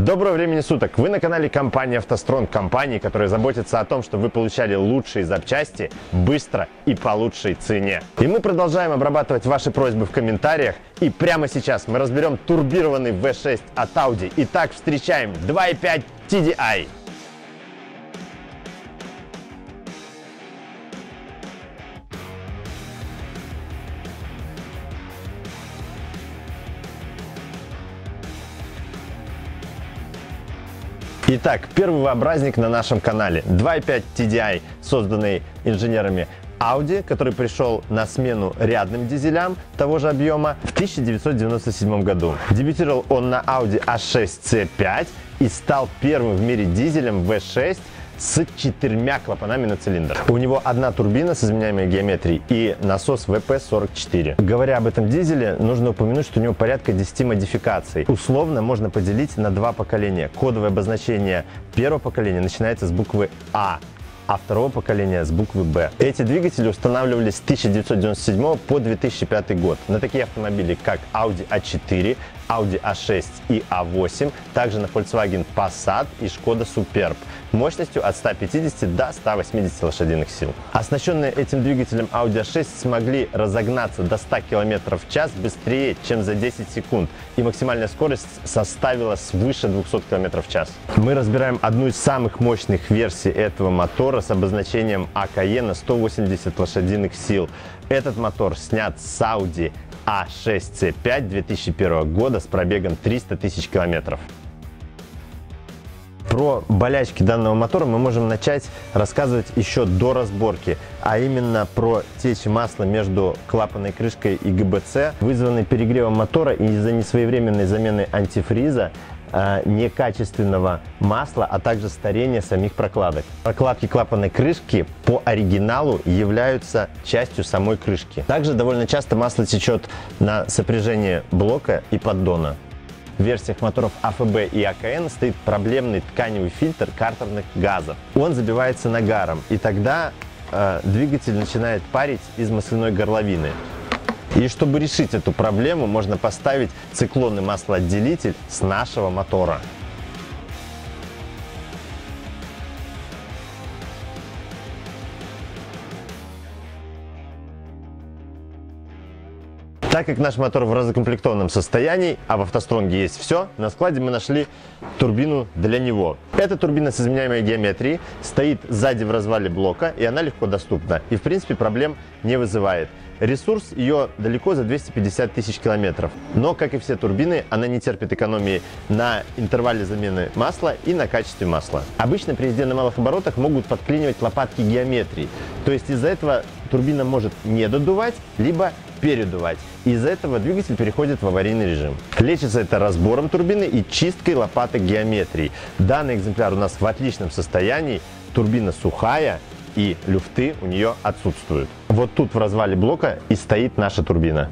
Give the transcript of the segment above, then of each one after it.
Доброго времени суток! Вы на канале компании «АвтоСтронг», компании, которая заботится о том, чтобы вы получали лучшие запчасти быстро и по лучшей цене. И мы продолжаем обрабатывать ваши просьбы в комментариях. И прямо сейчас мы разберем турбированный V6 от Audi. Итак, встречаем 2.5 TDI. Итак, первый вообразник на нашем канале 2.5 TDI, созданный инженерами Audi, который пришел на смену рядным дизелям того же объема в 1997 году. Дебютировал он на Audi A6 C5 и стал первым в мире дизелем V6 с четырьмя клапанами на цилиндр. У него одна турбина с изменяемой геометрией и насос VP44. Говоря об этом дизеле, нужно упомянуть, что у него порядка 10 модификаций. Условно можно поделить на два поколения. Кодовое обозначение первого поколения начинается с буквы А, а второго поколения с буквы Б. Эти двигатели устанавливались с 1997 по 2005 год на такие автомобили, как Audi A4, Audi A6 и A8, также на Volkswagen Passat и Skoda Superb мощностью от 150 до 180 лошадиных сил. Оснащенные этим двигателем Audi A6 смогли разогнаться до 100 км в час быстрее, чем за 10 секунд, и максимальная скорость составила свыше 200 км в час. Мы разбираем одну из самых мощных версий этого мотора с обозначением АКЕ на 180 лошадиных сил. Этот мотор снят с Audi A6C5 2001 года с пробегом 300 тысяч километров. Про болячки данного мотора мы можем начать рассказывать еще до разборки, а именно про течь масла между клапанной крышкой и ГБЦ, вызванной перегревом мотора и из-за несвоевременной замены антифриза некачественного масла, а также старения самих прокладок. Прокладки клапанной крышки по оригиналу являются частью самой крышки. Также довольно часто масло течет на сопряжение блока и поддона. В версиях моторов АФБ и АКН стоит проблемный тканевый фильтр картерных газов. Он забивается нагаром, и тогда э, двигатель начинает парить из масляной горловины. И чтобы решить эту проблему, можно поставить циклонный маслоотделитель с нашего мотора. Так как наш мотор в разукомплектованном состоянии, а в автостронге есть все, на складе мы нашли турбину для него. Эта турбина с изменяемой геометрией стоит сзади в развале блока, и она легко доступна. И в принципе проблем не вызывает. Ресурс ее далеко за 250 тысяч километров. Но, как и все турбины, она не терпит экономии на интервале замены масла и на качестве масла. Обычно при езде на малых оборотах могут подклинивать лопатки геометрии. То есть из-за этого турбина может не додувать, либо передувать. Из-за этого двигатель переходит в аварийный режим. Лечится это разбором турбины и чисткой лопаток геометрии. Данный экземпляр у нас в отличном состоянии. Турбина сухая и люфты у нее отсутствуют. Вот тут в развале блока и стоит наша турбина.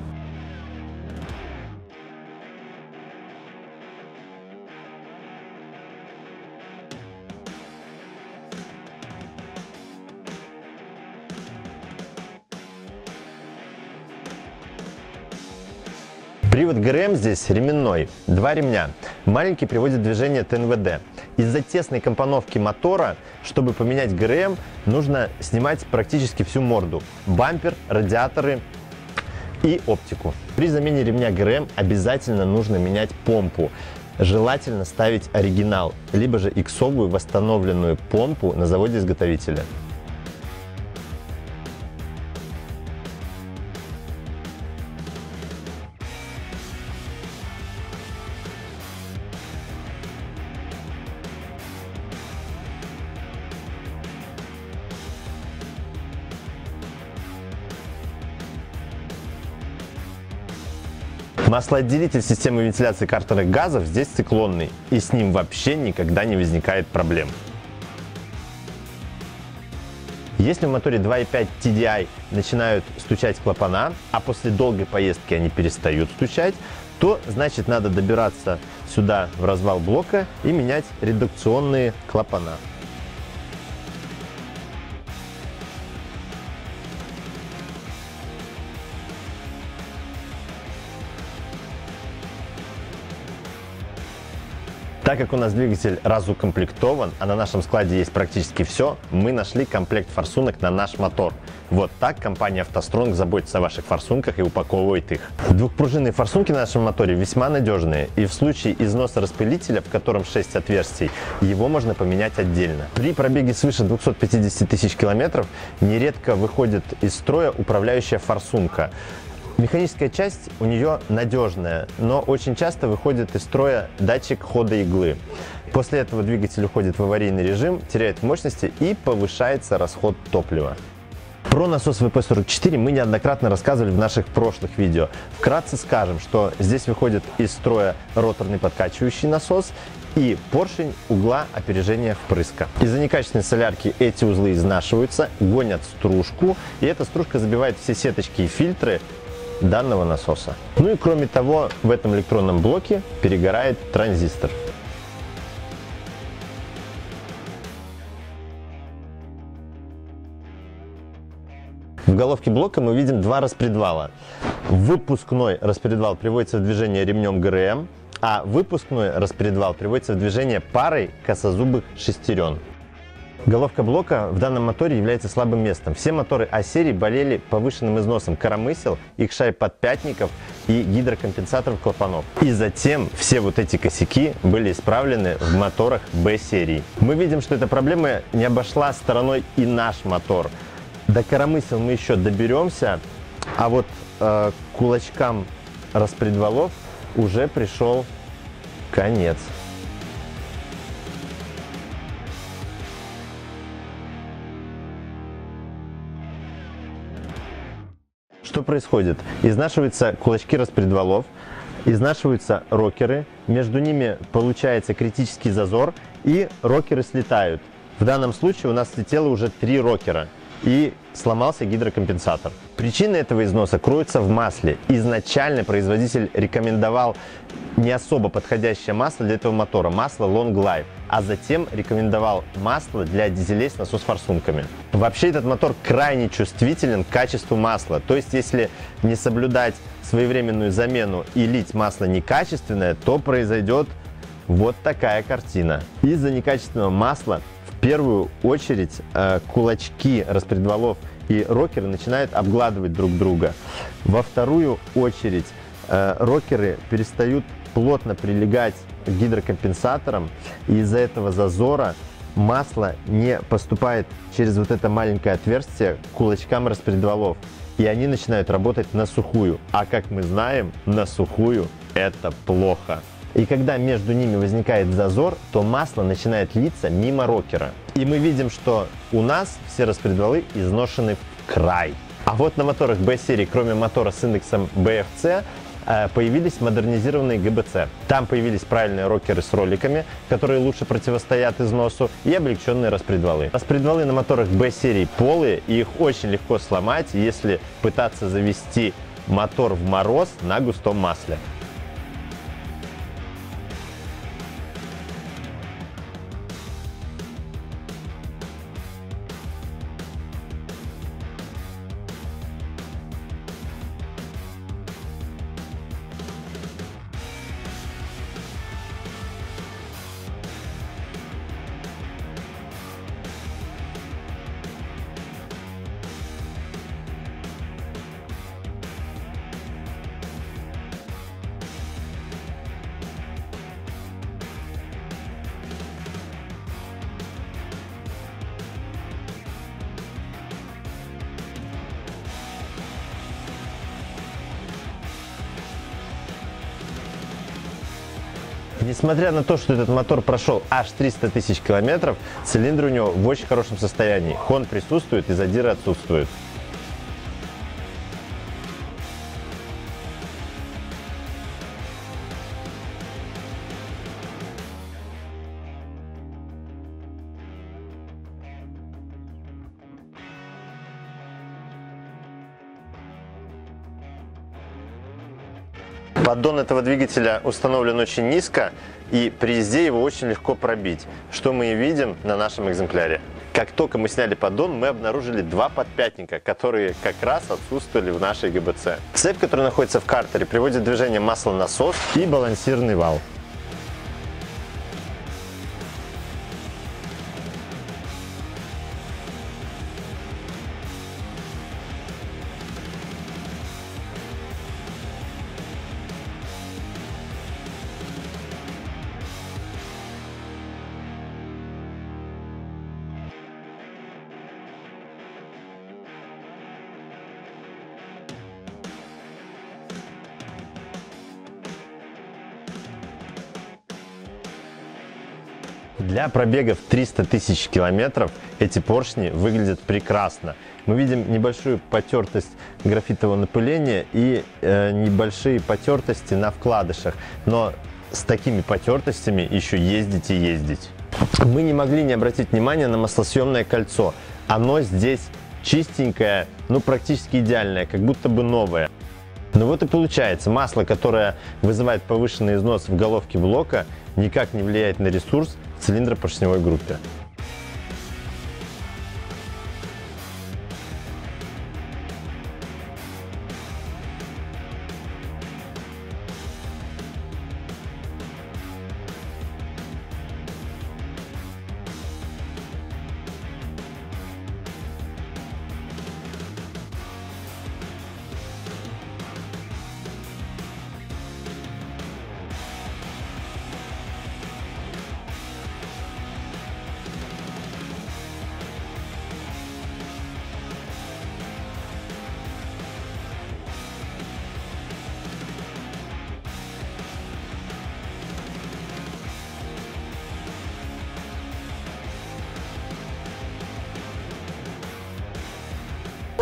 Привод ГРМ здесь ременной, два ремня. Маленький приводит движение ТНВД. Из-за тесной компоновки мотора, чтобы поменять ГРМ, нужно снимать практически всю морду. Бампер, радиаторы и оптику. При замене ремня ГРМ обязательно нужно менять помпу. Желательно ставить оригинал, либо же иксовую восстановленную помпу на заводе-изготовителя. Маслоотделитель системы вентиляции картерных газов здесь циклонный, и с ним вообще никогда не возникает проблем. Если в моторе 2.5 TDI начинают стучать клапана, а после долгой поездки они перестают стучать, то значит надо добираться сюда в развал блока и менять редукционные клапана. Так как у нас двигатель разукомплектован, а на нашем складе есть практически все, мы нашли комплект форсунок на наш мотор. Вот так компания «АвтоСтронг» заботится о ваших форсунках и упаковывает их. Двухпружинные форсунки на нашем моторе весьма надежные, и в случае износа распылителя, в котором 6 отверстий, его можно поменять отдельно. При пробеге свыше 250 тысяч километров нередко выходит из строя управляющая форсунка. Механическая часть у нее надежная, но очень часто выходит из строя датчик хода иглы. После этого двигатель уходит в аварийный режим, теряет мощности и повышается расход топлива. Про насос ВП-44 мы неоднократно рассказывали в наших прошлых видео. Вкратце скажем, что здесь выходит из строя роторный подкачивающий насос и поршень угла опережения впрыска. Из-за некачественной солярки эти узлы изнашиваются, гонят стружку, и эта стружка забивает все сеточки и фильтры, данного насоса. Ну и кроме того, в этом электронном блоке перегорает транзистор. В головке блока мы видим два распредвала. Выпускной распредвал приводится в движение ремнем ГРМ, а выпускной распредвал приводится в движение парой косозубых шестерен. Головка блока в данном моторе является слабым местом. Все моторы А-серии болели повышенным износом коромысел, их шайб подпятников и гидрокомпенсаторов клапанов. И затем все вот эти косяки были исправлены в моторах Б-серии. Мы видим, что эта проблема не обошла стороной и наш мотор. До коромысел мы еще доберемся, а вот э, кулачкам распредвалов уже пришел конец. Происходит? Изнашиваются кулачки распредвалов, изнашиваются рокеры, между ними получается критический зазор, и рокеры слетают. В данном случае у нас слетело уже три рокера и сломался гидрокомпенсатор. Причина этого износа кроется в масле. Изначально производитель рекомендовал не особо подходящее масло для этого мотора, масло Long Life, а затем рекомендовал масло для дизелей с насос-форсунками. Вообще этот мотор крайне чувствителен к качеству масла, то есть если не соблюдать своевременную замену и лить масло некачественное, то произойдет вот такая картина. Из-за некачественного масла первую очередь э, кулачки распредвалов и рокеры начинают обгладывать друг друга. Во вторую очередь э, рокеры перестают плотно прилегать к гидрокомпенсаторам, и из-за этого зазора масло не поступает через вот это маленькое отверстие к кулачкам распредвалов, и они начинают работать на сухую. А как мы знаем, на сухую это плохо. И когда между ними возникает зазор, то масло начинает литься мимо рокера. И мы видим, что у нас все распредвалы изношены в край. А вот на моторах B-серии, кроме мотора с индексом BFC, э, появились модернизированные ГБЦ. Там появились правильные рокеры с роликами, которые лучше противостоят износу, и облегченные распредвалы. Распредвалы на моторах B-серии полые, и их очень легко сломать, если пытаться завести мотор в мороз на густом масле. Несмотря на то, что этот мотор прошел аж 300 тысяч километров, цилиндры у него в очень хорошем состоянии. Хон присутствует и задиры отсутствуют. Поддон этого двигателя установлен очень низко, и при езде его очень легко пробить, что мы и видим на нашем экземпляре. Как только мы сняли поддон, мы обнаружили два подпятника, которые как раз отсутствовали в нашей ГБЦ. Цепь, которая находится в картере, приводит в движение маслонасос и балансирный вал. Для пробегов 300 тысяч километров эти поршни выглядят прекрасно. Мы видим небольшую потертость графитового напыления и э, небольшие потертости на вкладышах. Но с такими потертостями еще ездить и ездить. Мы не могли не обратить внимания на маслосъемное кольцо. Оно здесь чистенькое, ну практически идеальное, как будто бы новое. Ну вот и получается, масло, которое вызывает повышенный износ в головке блока, никак не влияет на ресурс цилиндра поршневой группе.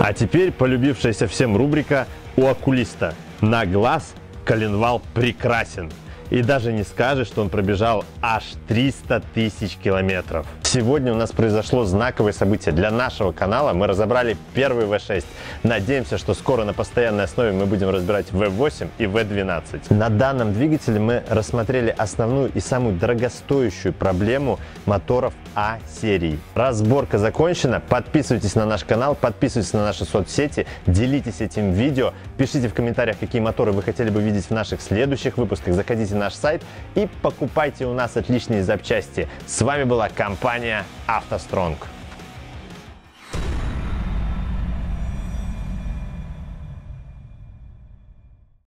А теперь полюбившаяся всем рубрика у окулиста. На глаз коленвал прекрасен. И даже не скажешь, что он пробежал аж 300 тысяч километров. Сегодня у нас произошло знаковое событие. Для нашего канала мы разобрали первый V6. Надеемся, что скоро на постоянной основе мы будем разбирать V8 и V12. На данном двигателе мы рассмотрели основную и самую дорогостоящую проблему моторов А-серии. Разборка закончена. Подписывайтесь на наш канал, подписывайтесь на наши соцсети, делитесь этим видео, пишите в комментариях, какие моторы вы хотели бы видеть в наших следующих выпусках. Заходите наш сайт и покупайте у нас отличные запчасти. С вами была компания «АвтоСтронг».